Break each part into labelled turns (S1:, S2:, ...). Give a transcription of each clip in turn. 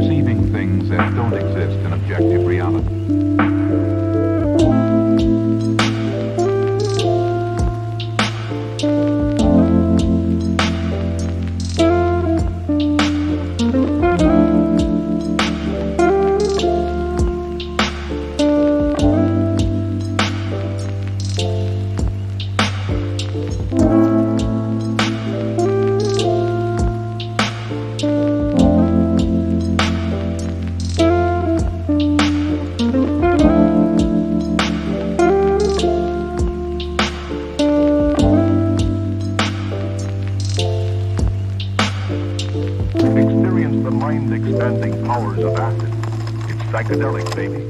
S1: Perceiving things that don't exist in objective reality. Psychedelic, baby.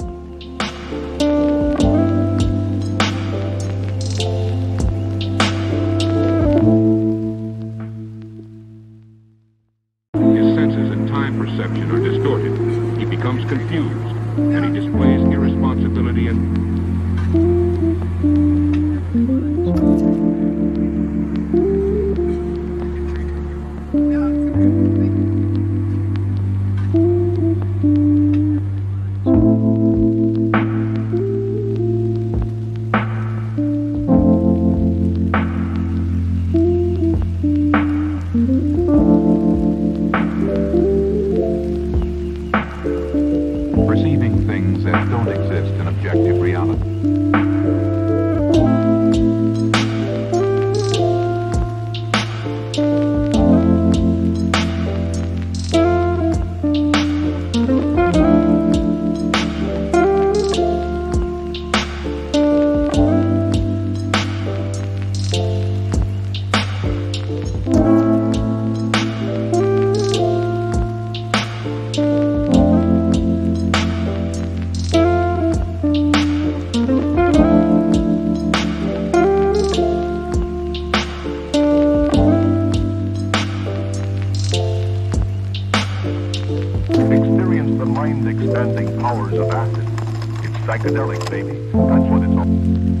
S1: transcending powers of acid. It's psychedelic, baby. That's what it's all. about.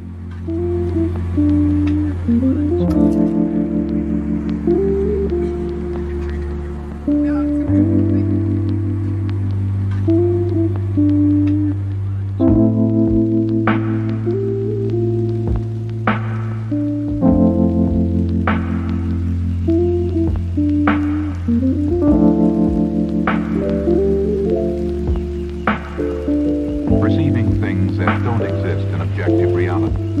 S1: That don't exist in objective reality.